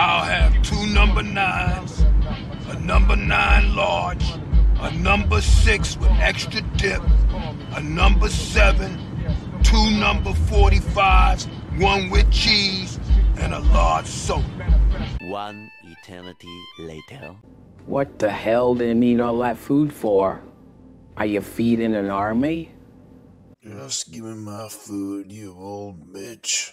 I'll have two number nines, a number nine large, a number six with extra dip, a number seven, two number 45s, one with cheese, and a large soda. One eternity later. What the hell do you need all that food for? Are you feeding an army? Just give me my food, you old bitch.